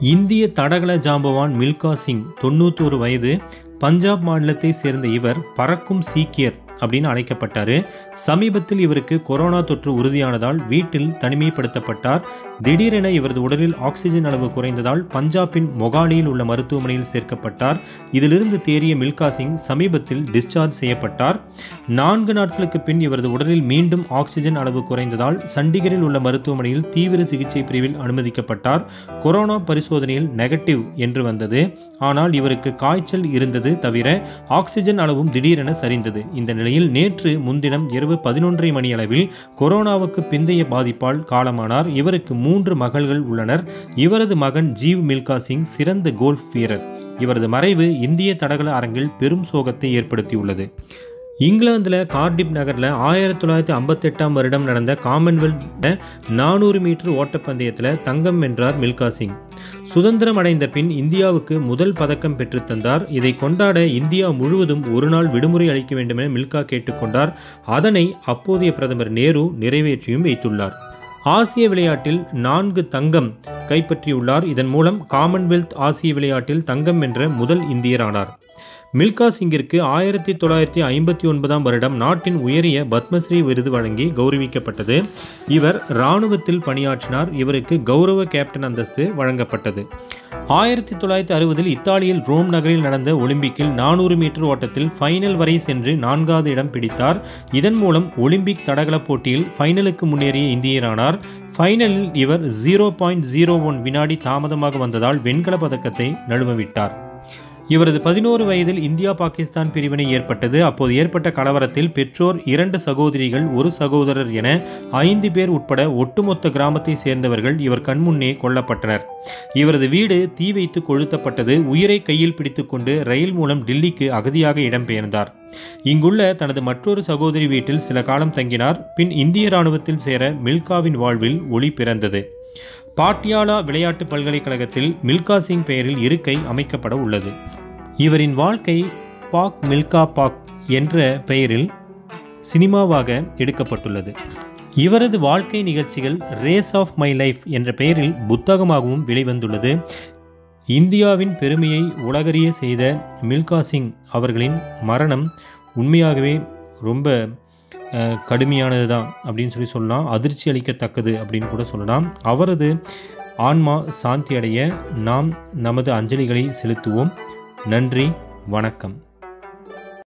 இந்திய தடகள ஜாம்பவான் மில்கா சிங் தொண்ணூத்தோரு வயது பஞ்சாப் மாநிலத்தை சேர்ந்த இவர் பறக்கும் சீக்கியர். அப்படின்னு அழைக்கப்பட்டார். சமீபத்தில் இவருக்கு கொரோனா தொற்று உறுதியானதால் வீட்டில் தனிமைப்படுத்தப்பட்டார். திடீரென இவரது உடலில் ஆக்சிஜன் அளவு குறைந்ததால் பஞ்சாபின் மொகாலியில் உள்ள மருத்துவமனையில் சேர்க்கப்பட்டார். இதிலிருந்து தேறிய மில்கா சிங் சமீபத்தில் டிஸ்சார்ஜ் செய்யப்பட்டார். நான்கு நாட்களுக்கு பின் இவரது உடலில் மீண்டும் ஆக்சிஜன் அளவு குறைந்ததால் சண்டிகரில் உள்ள மருத்துவமனையில் தீவிர சிகிச்சை பிரிவில் அனுமதிக்கப்பட்டார். கொரோனா பரிசோதனையில் நெகட்டிவ் என்று வந்தது. ஆனால் இவருக்கு காய்ச்சல் இருந்தது தவிர ஆக்சிஜன் அளவும் திடீரென சரிந்தது. இந்த நிலையில் நேற்று முன்தினம் இரவு பதினொன்றரை மணியளவில் கொரோனாவுக்கு பிந்தைய பாதிப்பால் காலமானார். இவருக்கு மூன்று மகள்கள் உள்ளனர். இவரது மகன் ஜீவ் மில்கா சிங் சிறந்த கோல்ஃப் வீரர். இவரது மறைவு இந்திய தடகள அரங்கில் பெரும் சோகத்தை ஏற்படுத்தியுள்ளது. இங்கிலாந்தில் கார்டிப் நகரில் ஆயிரத்தி தொள்ளாயிரத்தி ஐம்பத்தெட்டாம் வருடம் நடந்த காமன்வெல்த் நானூறு மீட்டர் ஓட்டப்பந்தயத்தில் தங்கம் வென்றார் மில்கா சிங் சுதந்திரம் அடைந்த பின் இந்தியாவுக்கு முதல் பதக்கம் பெற்றுத் தந்தார். இதை கொண்டாட இந்தியா முழுவதும் ஒரு நாள் விடுமுறை அளிக்க வேண்டுமென மில்கா கேட்டுக்கொண்டார் அதனை அப்போதைய பிரதமர் நேரு நிறைவேற்றியும் வைத்துள்ளார். ஆசிய விளையாட்டில் நான்கு தங்கம் கைப்பற்றியுள்ளார். இதன் மூலம் காமன்வெல்த் ஆசிய விளையாட்டில் தங்கம் வென்ற முதல் இந்தியரானார். மில்கா சிங்கிற்கு ஆயிரத்தி தொள்ளாயிரத்தி ஐம்பத்தி ஒன்பதாம் வருடம் நாட்டின் உயரிய பத்மஸ்ரீ விருது வழங்கி கௌரவிக்கப்பட்டது. இவர் இராணுவத்தில் பணியாற்றினார். இவருக்கு கௌரவ கேப்டன் அந்தஸ்து வழங்கப்பட்டது. ஆயிரத்தி தொள்ளாயிரத்தி அறுபதில் இத்தாலியில் ரோம் நகரில் நடந்த ஒலிம்பிக்கில் நானூறு மீட்டர் ஓட்டத்தில் ஃபைனல் வரை சென்று நான்காவது இடம் பிடித்தார். இதன் மூலம் ஒலிம்பிக் தடகள போட்டியில் ஃபைனலுக்கு முன்னேறிய இந்தியரானார். ஃபைனலில் இவர் ஜீரோ பாயிண்ட் ஜீரோ ஒன் வினாடி தாமதமாக வந்ததால் வெண்கல பதக்கத்தை நழுவவிட்டார் இவரது பதினோரு வயதில் இந்தியா பாகிஸ்தான் பிரிவினை ஏற்பட்டது. அப்போது ஏற்பட்ட கலவரத்தில் பெற்றோர் இரண்டு சகோதரிகள் ஒரு சகோதரர் என ஐந்து பேர் உட்பட ஒட்டுமொத்த கிராமத்தை சேர்ந்தவர்கள் இவர் கண்முன்னே கொல்லப்பட்டனர். இவரது வீடு தீ வைத்து கொளுத்தப்பட்டது. உயிரை கையில் பிடித்துக்கொண்டு ரயில் மூலம் டில்லிக்கு அகதியாக இடம்பெயர்ந்தார். இங்குள்ள தனது மற்றொரு சகோதரி வீட்டில் சில காலம் தங்கினார். பின் இந்திய இராணுவத்தில் சேர மில்காவின் வாழ்வில் ஒளி பிறந்தது. பாட்டியாலா விளையாட்டு பல்கலைக்கழகத்தில் மில்கா சிங் பெயரில் இருக்கை அமைக்கப்பட உள்ளது. இவரின் வாழ்க்கை பாக் மில்கா பாக் என்ற பெயரில் சினிமாவாக எடுக்கப்பட்டுள்ளது. இவரது வாழ்க்கை நிகழ்ச்சிகள் ரேஸ் ஆஃப் மை லைஃப் என்ற பெயரில் புத்தகமாகவும் வெளிவந்துள்ளது. இந்தியாவின் பெருமையை உலகறிய செய்த மில்கா சிங் அவர்களின் மரணம் உண்மையாகவே ரொம்ப கடுமையானது தான் அப்படின்னு சொல்லி சொல்லலாம். அதிர்ச்சி அளிக்கத்தக்கது அப்படின்னு கூட சொல்லலாம். அவரது ஆன்மா சாந்தி அடைய நாம் நமது அஞ்சலிகளை செலுத்துவோம். நன்றி வணக்கம்.